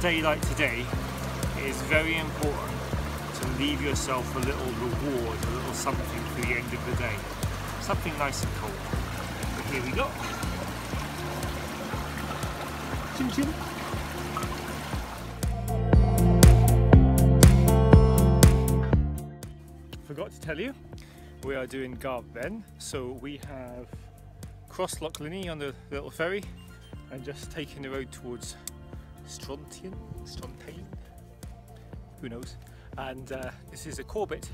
day like today, it is very important to leave yourself a little reward, a little something for the end of the day. Something nice and cold. But here we go. Chin chin. Forgot to tell you, we are doing Garbh Bheinn. So we have crossed Loch Linnhe on the little ferry and just taking the road towards Strontian, Strontain, who knows. And uh, this is a Corbett,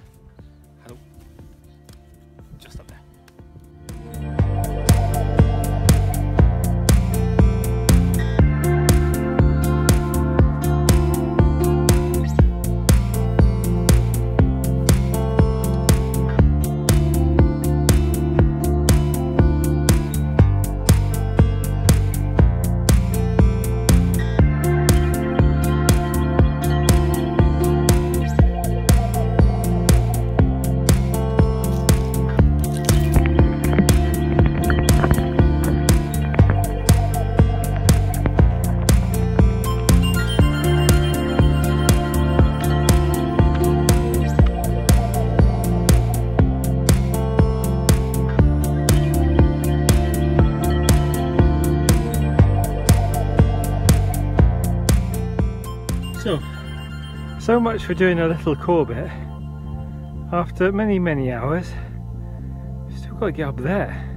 So, so much for doing a little Corbett. After many, many hours, still got to get up there.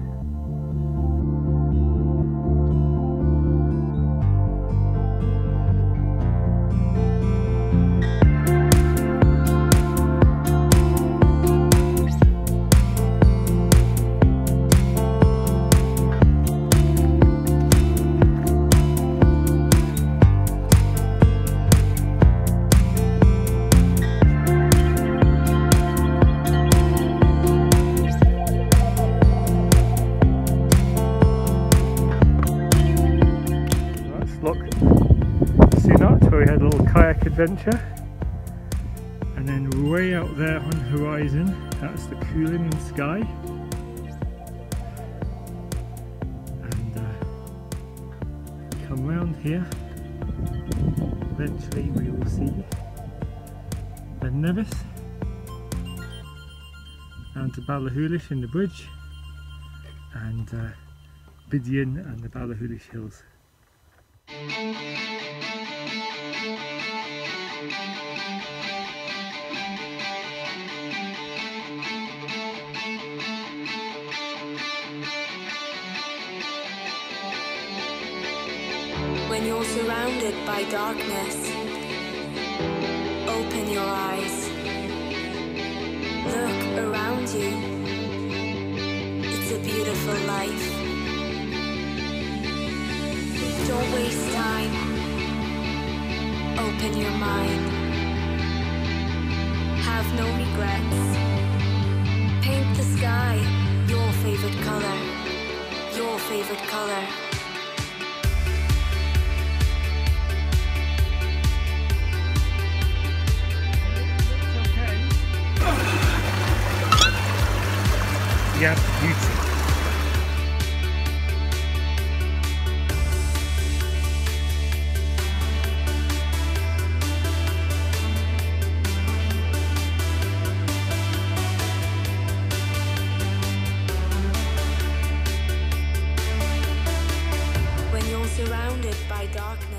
Where we had a little kayak adventure. And then way out there on the horizon, that's the Cuillin Skye. And uh, come round here, eventually we will see Ben Nevis down to Ballachulish in the bridge and uh, Bidean and the Ballachulish Hills. When you're surrounded by darkness, open your eyes. Look around you. It's a beautiful life. Don't waste time. Open your mind. Have no regrets. Paint the sky your favorite color. Your favorite color. When you're surrounded by darkness,